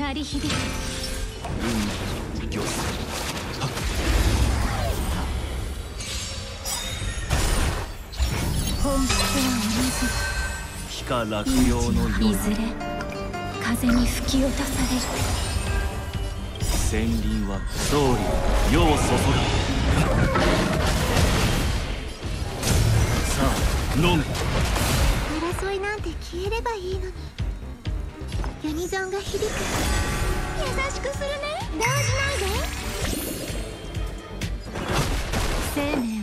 鳴り響く運御本質は非か落葉のよいずれ風に吹き落とされる千輪は総理世を注ぐさあ飲め争いなんて消えればいいのにユニゾンが響く。優しくするね。動じないで。生命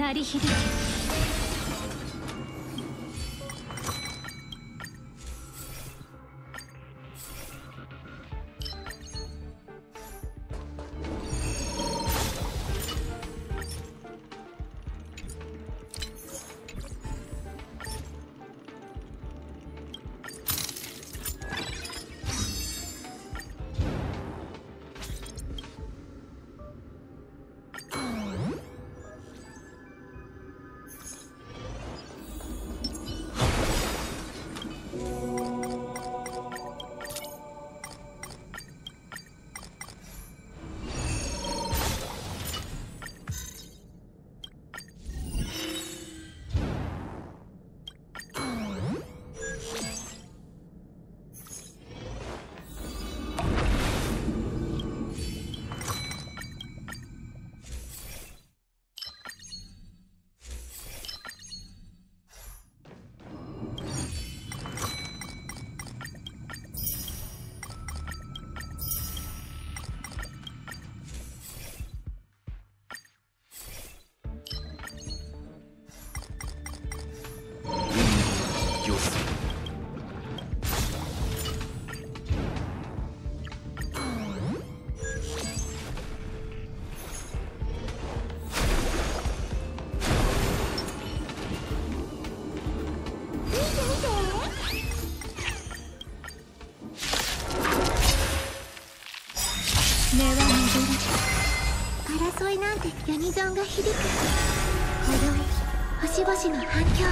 鳴り響きユニゾンが響く今宵星々の反響か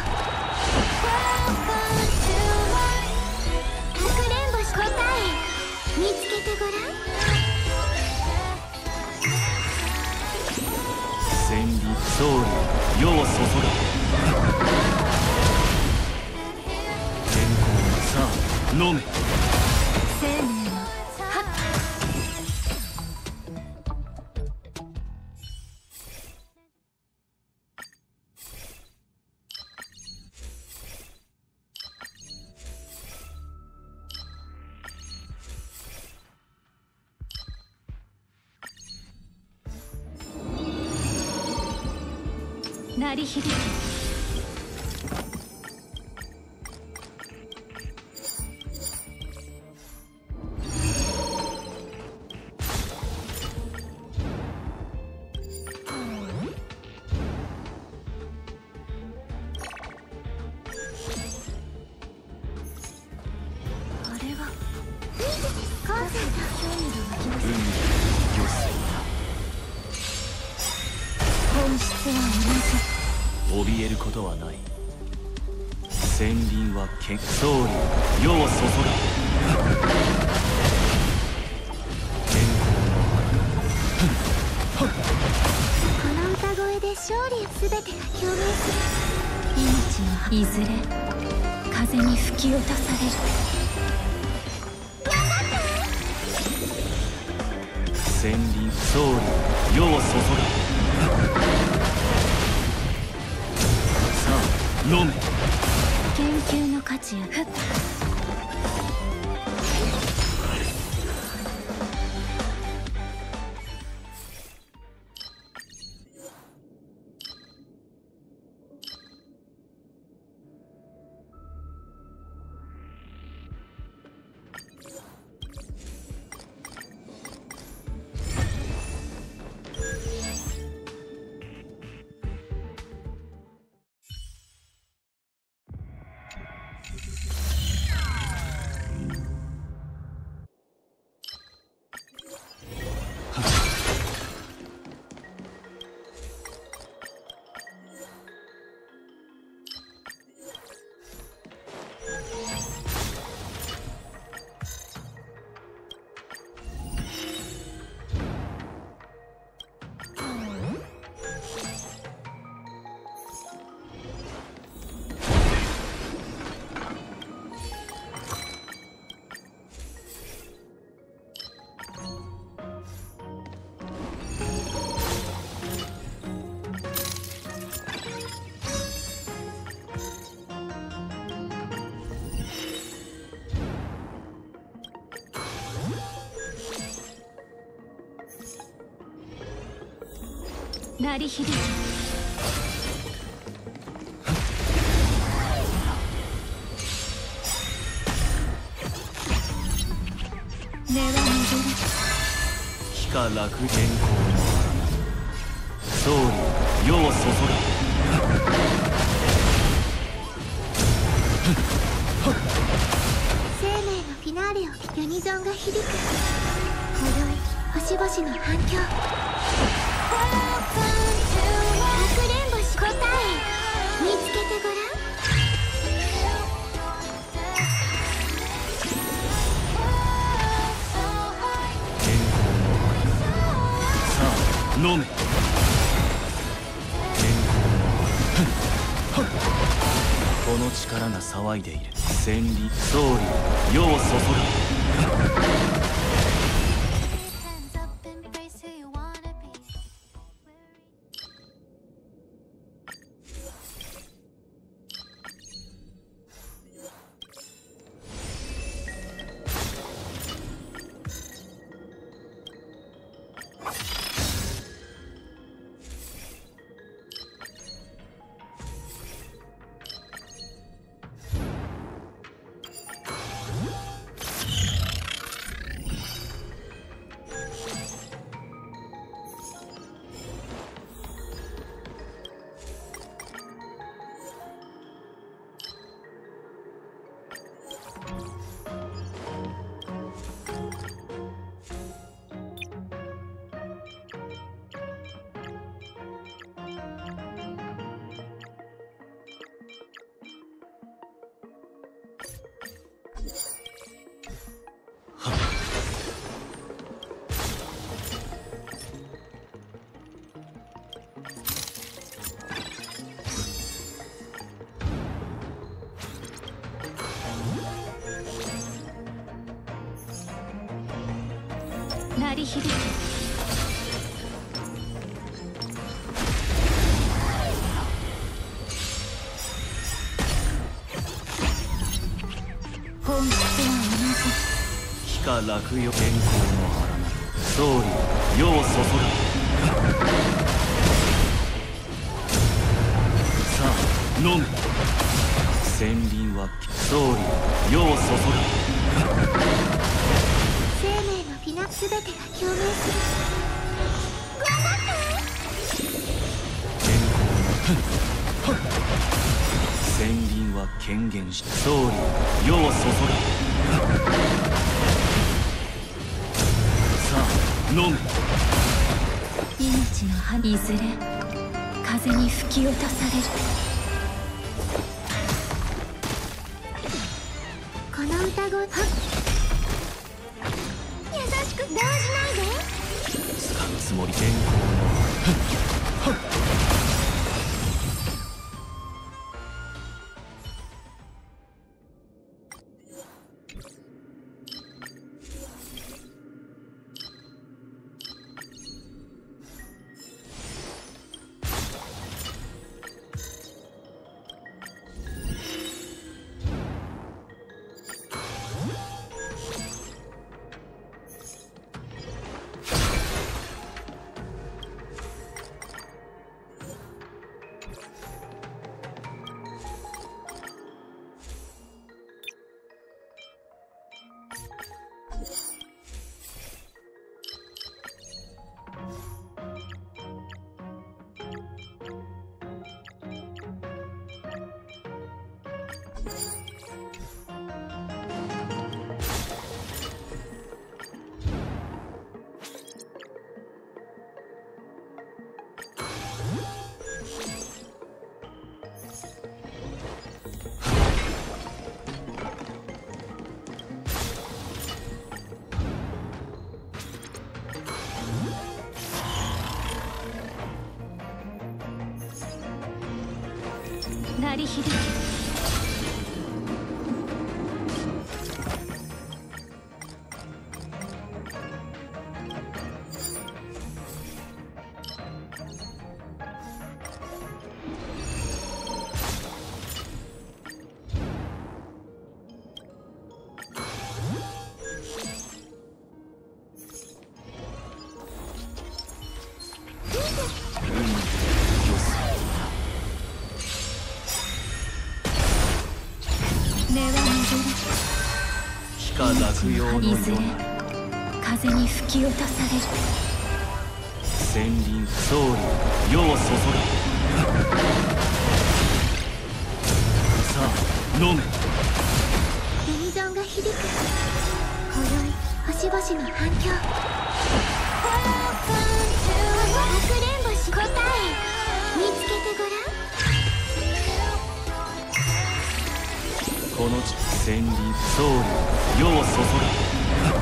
くれんぼし答え見つけてごらん千里総理世を注ぐ健康さあ飲め。の価値やふっ鳴り響き根は巡る非か楽天候の総理世を注生命のフィナーレをユニゾンが響く。今宵星々の反響飲め。天候のこの力が騒いでいる。戦利総理世を注が Hands 響き本質は非か楽よ健康の腹な総理世を注がさあ飲め戦輪は総理世を注が生命のフィナ全てが共鳴する健康の戦輪は権限し総理世を注がさあ飲め命の葉いずれ。風に吹き落とされる。この歌声つもり健康のり響けいずれ風に吹き落とされる千輪総理世を注がさあ飲め。ユニゾンが響く今宵星々の反響かくれんぼし答え見つけてごらんこの地戦利。僧侶世を注が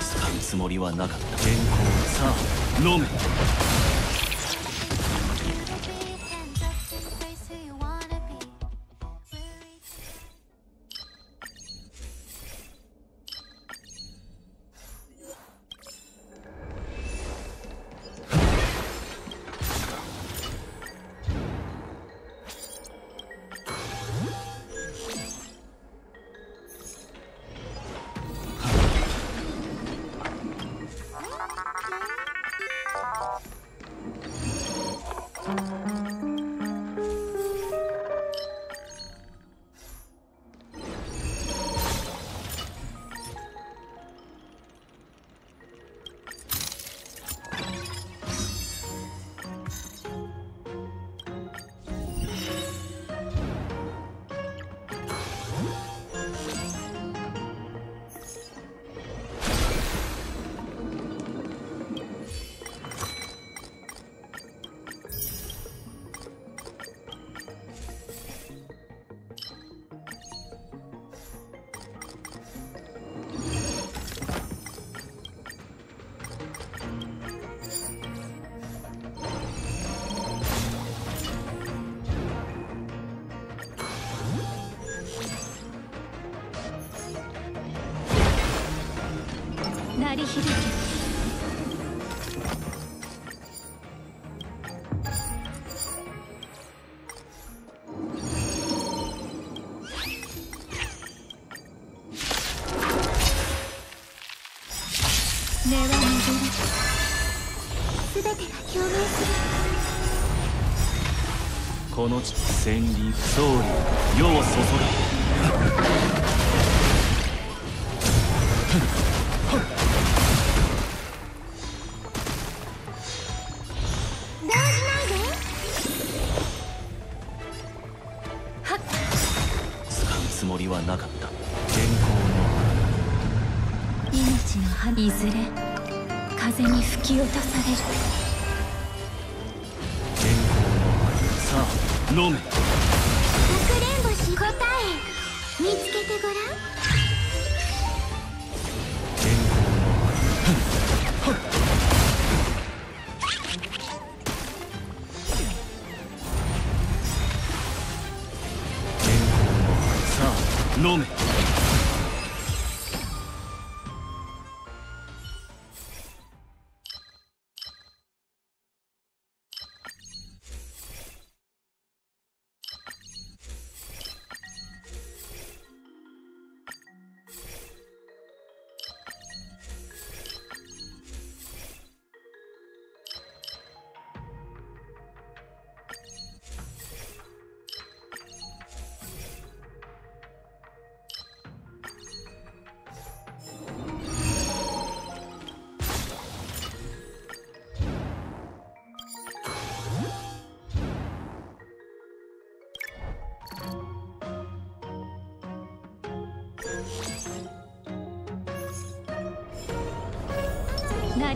使うつもりはなかった健康さあ飲め鳴り響け全てが共鳴する。この地千輪総理世を注ちの花いずれ風に吹き落とされる健康の愛さあ飲めかくれんぼし答え見つけてごらん健康の愛さ飲め。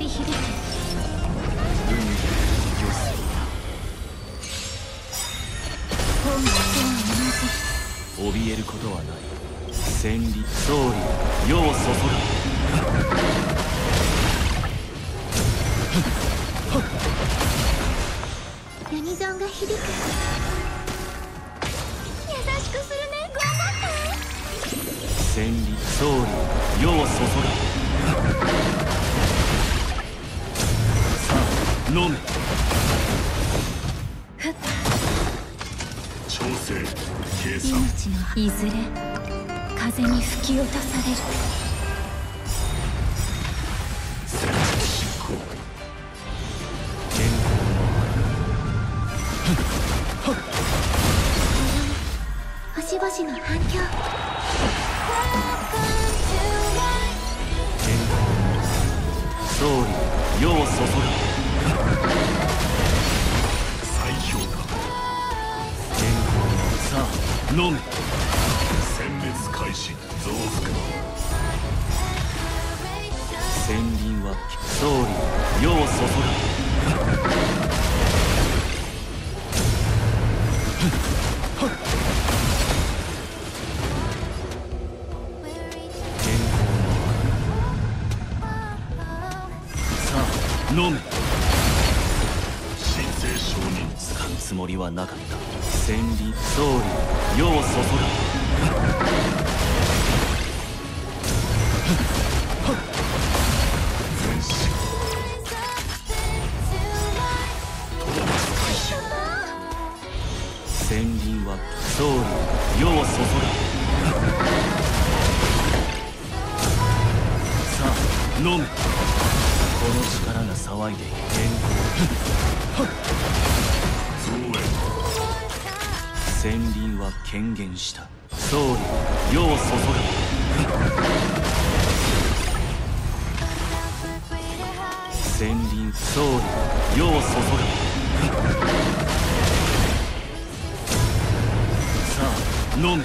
鳴り響け海に寄せ本質は同じ怯えることはない千里総理世を注ユニゾンが響く優しくするね頑張ってぐ千里総理世を注さあ飲め。調整計算命のいずれ風に吹き落とされる戦術執行健星々の反響総理世を注再評価健康さあ飲め殲滅開始。増幅。千輪は総理。世を注ぐ。千輪は総理世を注さあ飲め。この力が騒いでいる。健増援康千輪は権限した。総理世を注千輪総理世を注さ飲め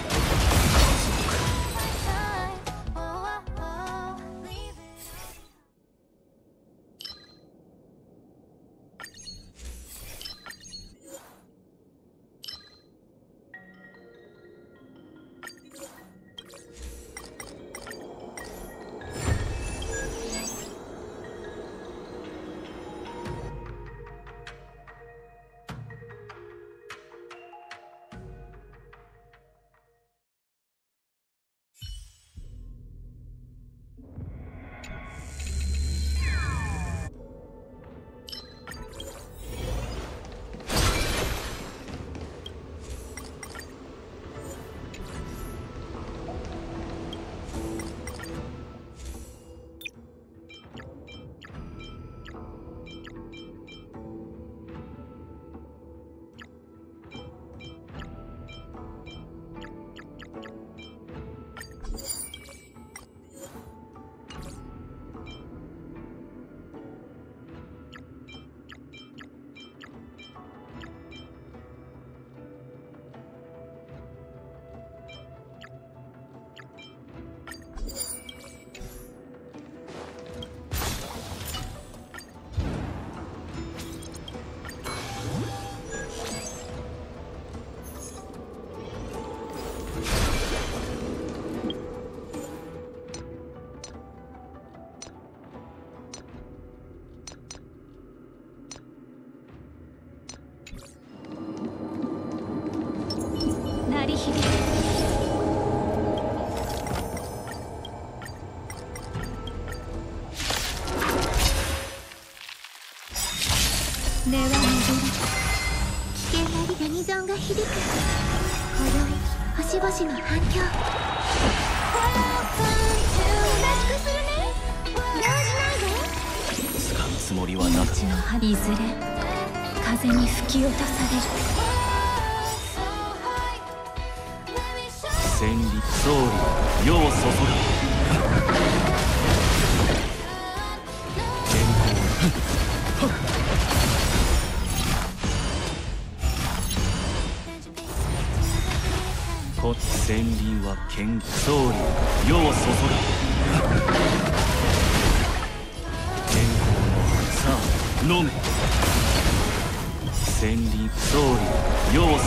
宵星々の反響。優しくするね動じないで使うつもりはないずれ風に吹き落とされるた千里総理世を注ぐ剣僧侶世を注ぐ健康のさあ飲め。千輪僧侶世を注ぐ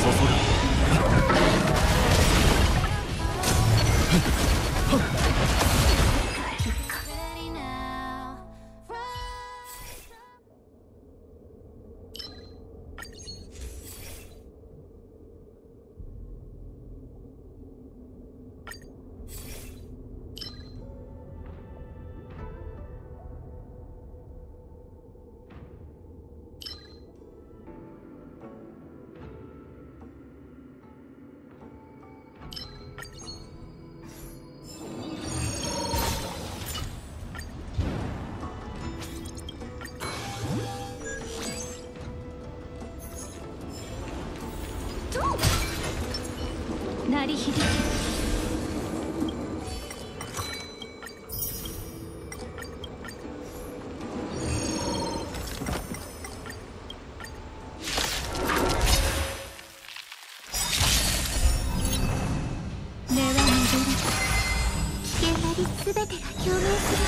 全てが共鳴する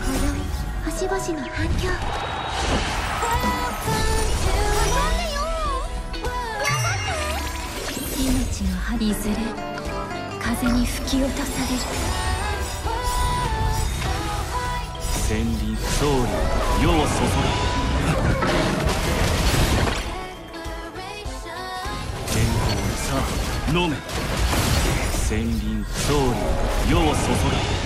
今宵星々の反響命の針いずれ風に吹き落とされる千里総理世を注ぐ健康さあ飲め千輪総理世を注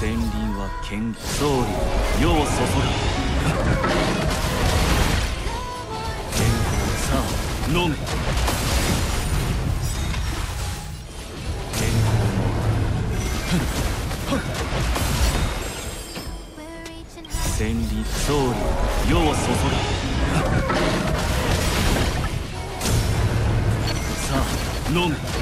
戦輪は剣総理世をそそら健康さあ飲め健康の戦輪総理世をそそらさあ飲め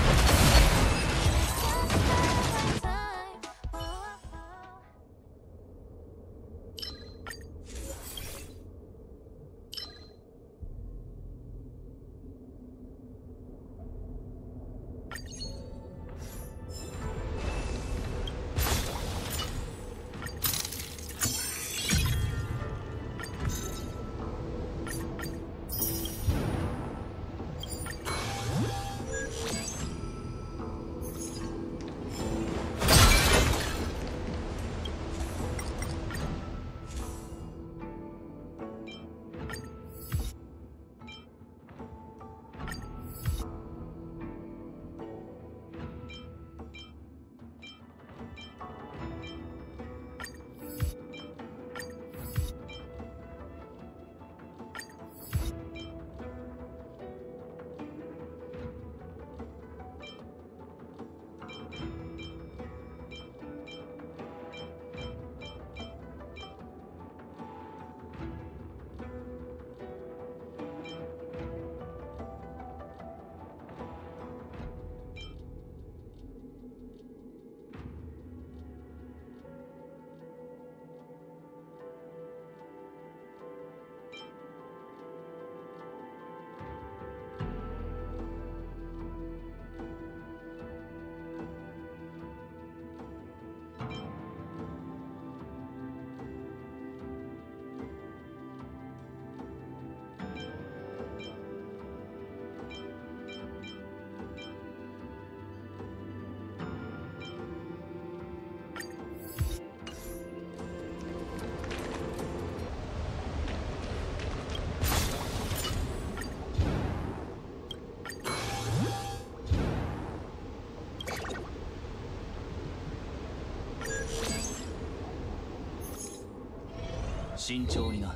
慎重にな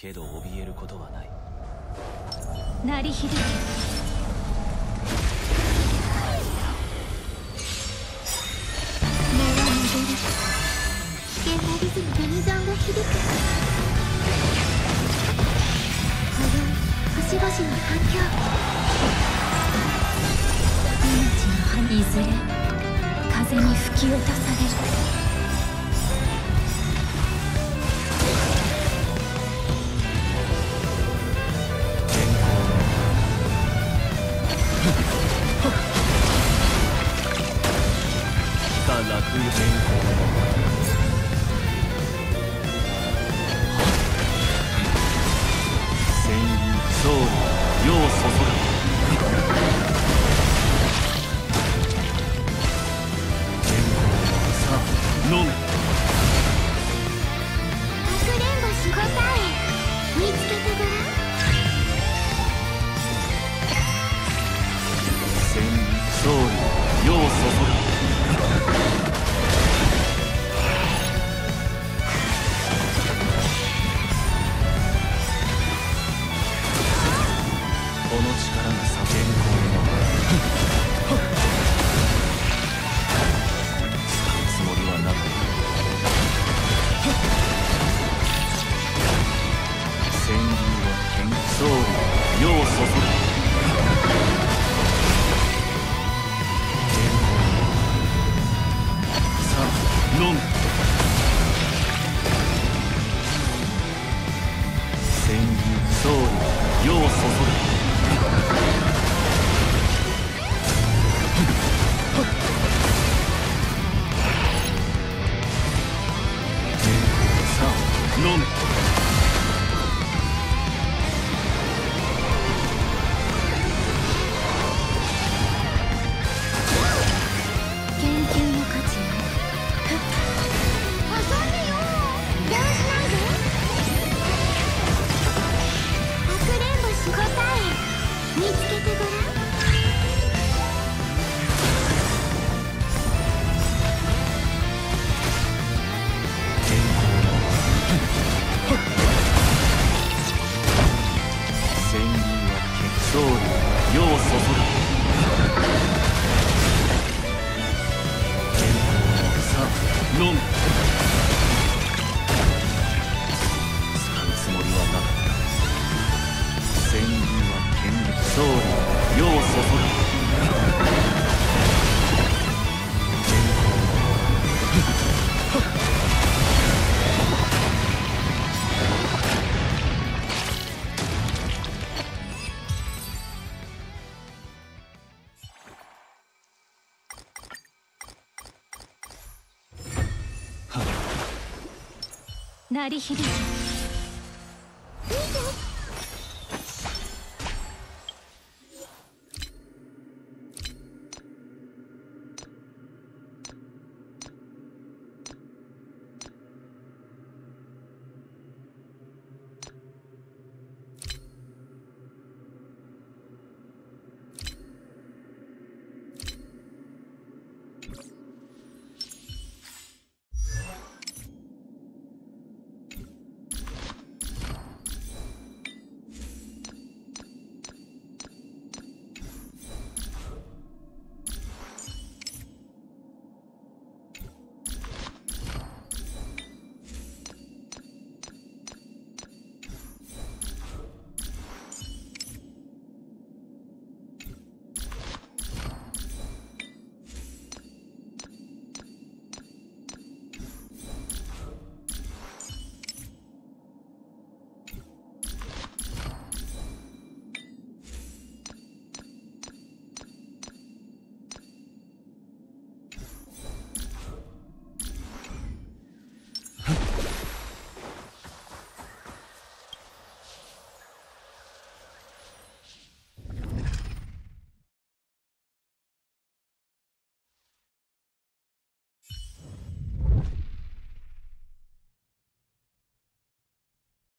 けど怯えることはない。鳴り響リズムで二が響く。星々の環境命の羽いずれ風に吹き落とす。た楽園 no 光響き